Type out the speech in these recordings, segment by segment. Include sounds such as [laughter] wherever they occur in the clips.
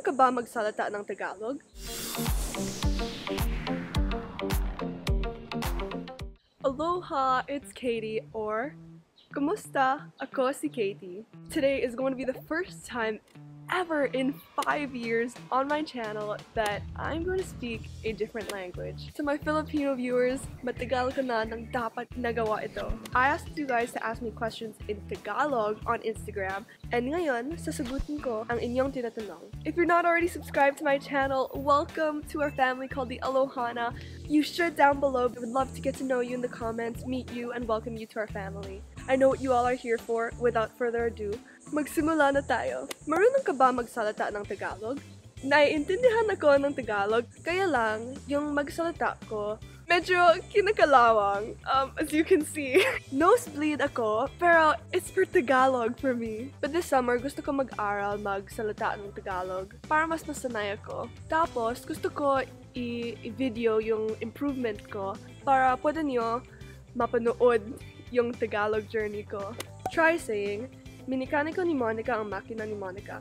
Marunong ka ba magsalita ng Tagalog? Aloha, it's Katie, or Kumusta? Ako si Katie. Today is going to be the first time ever in five years on my channel that I'm going to speak a different language. To my Filipino viewers, matagal nang nagawa ito. I asked you guys to ask me questions in Tagalog on Instagram, and ngayon, sasagutin ko ang inyong tinatanong. If you're not already subscribed to my channel, welcome to our family called the Alohana. You should down below. I would love to get to know you in the comments, meet you, and welcome you to our family. I know what you all are here for. Without further ado, magsimula na tayo. Marunong ka ba magsalita ng Tagalog? Naiintindihan ako ng Tagalog, kaya lang, yung magsalita ko, medyo kinakalawang, um, as you can see. [laughs] Nosebleed ako, pero it's for Tagalog for me. But this summer, gusto ko mag-aral magsalita ng Tagalog para mas masanay ako. Tapos, gusto ko i-video yung improvement ko para pwede nyo mapanood yung Tagalog journey ko. Try saying, Minikaniko ni Monica ang makina ni Monica.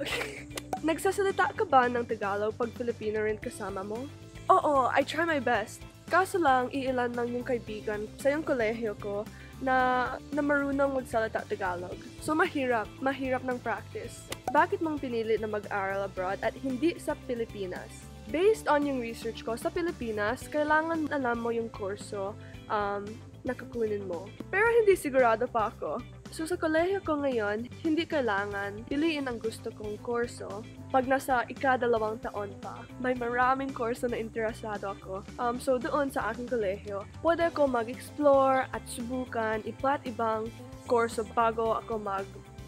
Okay. [laughs] Nagsasalita ka ba ng Tagalog pag Filipino rin kasama mo? Oo, I try my best. Kaso lang, iilan lang yung kaibigan sa yung kolehiyo ko na, na marunong magsalita Tagalog. So mahirap, mahirap ng practice. Bakit mong pinili na mag-aral abroad at hindi sa Pilipinas? Based on yung research ko, sa Pilipinas, kailangan alam mo yung kurso um, na kukunin mo. Pero hindi sigurado pa ako. So sa kolehiyo ko ngayon, hindi kailangan piliin ang gusto kong kurso pag nasa ikadalawang taon pa. May maraming kurso na interesado ako. Um, so doon sa aking kolehiyo, pwede ako mag-explore at subukan iba't ibang kurso bago ako mag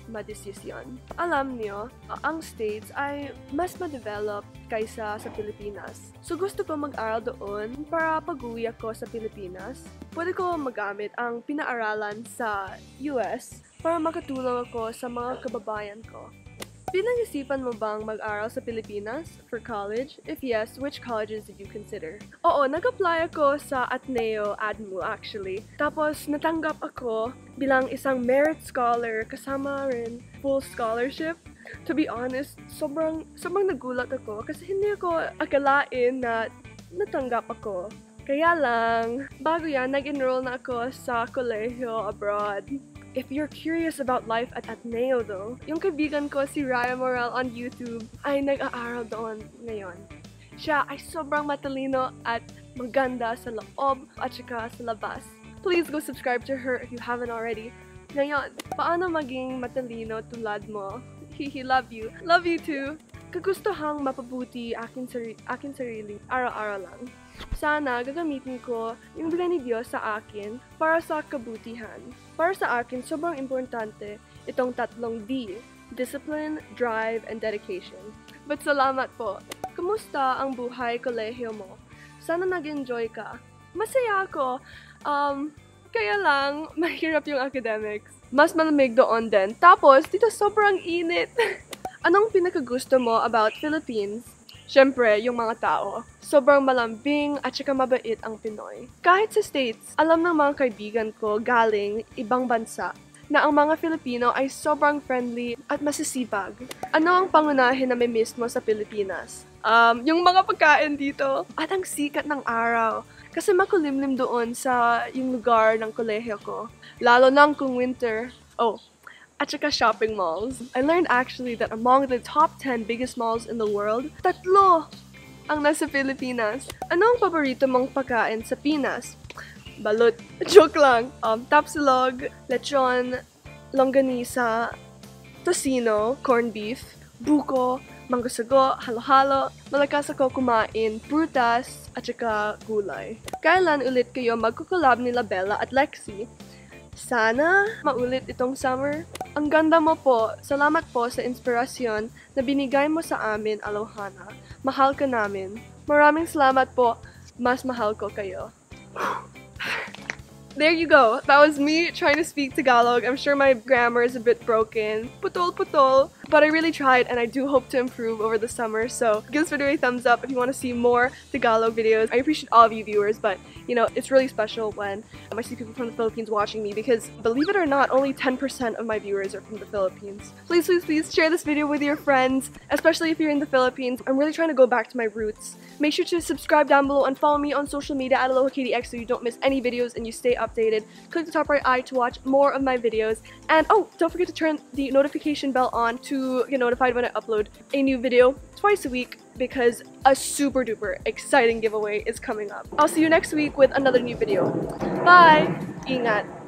madesisyon. Alam niyo, ang States ay mas ma-develop kaysa sa Pilipinas. So gusto ko mag-aral doon para pag-uwi ako sa Pilipinas. Pwede ko magamit ang pinaaralan sa US para makatulong ako sa mga kababayan ko. Pinag-isipan mo bang mag-aral sa Pilipinas for college? If yes, which colleges did you consider? Oo, nag-apply ako sa Ateneo ADMU actually. Tapos natanggap ako bilang isang merit scholar kasama rin full scholarship. To be honest, sobrang sobrang nagulat ako kasi hindi ako akalain na natanggap ako. Kaya lang, bago yan, nag-enroll na ako sa kolehiyo abroad. If you're curious about life at Ateneo though, yung kaibigan ko si Raya Moral on YouTube ay nag-aaral doon ngayon. Siya ay sobrang matalino at maganda sa loob at saka sa labas. Please go subscribe to her if you haven't already. Ngayon, paano maging matalino tulad mo? [laughs] Hihi, love you. Love you too. Kagustuhang mapabuti akin, sari akin sarili, araw-araw lang. Sana gagamitin ko yung bigay ni Diyos sa akin para sa kabutihan. Para sa akin, sobrang importante itong tatlong D. Discipline, drive, and dedication. But salamat po. Kumusta ang buhay kolehiyo mo? Sana nag-enjoy ka. Masaya ako. Um, kaya lang, [laughs] mahirap yung academics. Mas malamig doon din. Tapos, dito sobrang init. [laughs] Anong pinakagusto mo about Philippines? Siyempre, yung mga tao. Sobrang malambing at saka mabait ang Pinoy. Kahit sa States, alam ng mga kaibigan ko galing ibang bansa na ang mga Filipino ay sobrang friendly at masisipag. Ano ang pangunahin na may miss mo sa Pilipinas? Um, yung mga pagkain dito at ang sikat ng araw. Kasi makulimlim doon sa yung lugar ng kolehiyo ko. Lalo na kung winter. Oh, at saka shopping malls. I learned actually that among the top 10 biggest malls in the world, tatlo ang nasa Pilipinas. Ano ang paborito mong pagkain sa Pinas? Balut. [laughs] Joke lang. Um, tapsilog, lechon, longganisa, tocino, corned beef, buko, manggosago, halo-halo. Malakas ako kumain, prutas, at saka gulay. Kailan ulit kayo magkukulab nila Bella at Lexi? Sana maulit itong summer. Ang ganda mo po. Salamat po sa inspirasyon na binigay mo sa amin, Alohana. Mahal ka namin. Maraming salamat po. Mas mahal ko kayo. [sighs] There you go. That was me trying to speak Tagalog. I'm sure my grammar is a bit broken. Putol putol. But I really tried and I do hope to improve over the summer. So give this video a thumbs up if you want to see more Tagalog videos. I appreciate all of you viewers, but you know, it's really special when um, I see people from the Philippines watching me because believe it or not, only 10% of my viewers are from the Philippines. Please, please, please share this video with your friends, especially if you're in the Philippines. I'm really trying to go back to my roots. Make sure to subscribe down below and follow me on social media at AlohaKatieX so you don't miss any videos and you stay updated. Click the top right eye to watch more of my videos. And oh, don't forget to turn the notification bell on get notified when I upload a new video twice a week because a super duper exciting giveaway is coming up. I'll see you next week with another new video. Bye! Ingat!